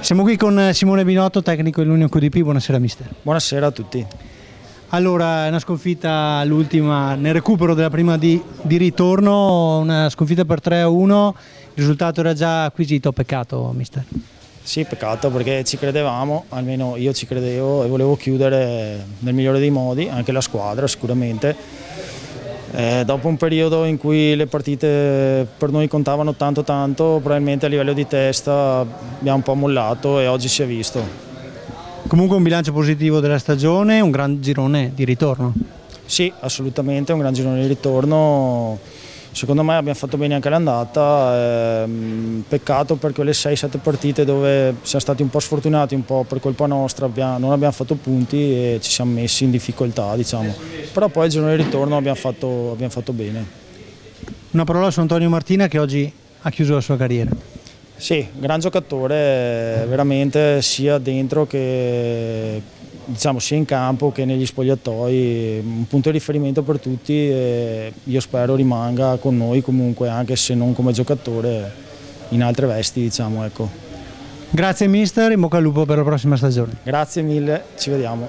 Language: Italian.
Siamo qui con Simone Binotto, tecnico dell'Union QDP. Buonasera mister. Buonasera a tutti. Allora, è una sconfitta l'ultima nel recupero della prima di, di ritorno, una sconfitta per 3-1, il risultato era già acquisito, peccato mister. Sì, peccato perché ci credevamo, almeno io ci credevo e volevo chiudere nel migliore dei modi, anche la squadra sicuramente eh, dopo un periodo in cui le partite per noi contavano tanto tanto, probabilmente a livello di testa abbiamo un po' mollato e oggi si è visto. Comunque un bilancio positivo della stagione, un gran girone di ritorno. Sì, assolutamente, un gran girone di ritorno Secondo me abbiamo fatto bene anche l'andata, ehm, peccato per quelle 6-7 partite dove siamo stati un po' sfortunati, un po' per colpa nostra, abbiamo, non abbiamo fatto punti e ci siamo messi in difficoltà, diciamo. però poi il giorno di ritorno abbiamo fatto, abbiamo fatto bene. Una parola su Antonio Martina che oggi ha chiuso la sua carriera. Sì, gran giocatore, veramente sia dentro che, diciamo, sia in campo che negli spogliatoi, un punto di riferimento per tutti e io spero rimanga con noi comunque anche se non come giocatore in altre vesti diciamo ecco. Grazie mister, in bocca al lupo per la prossima stagione. Grazie mille, ci vediamo.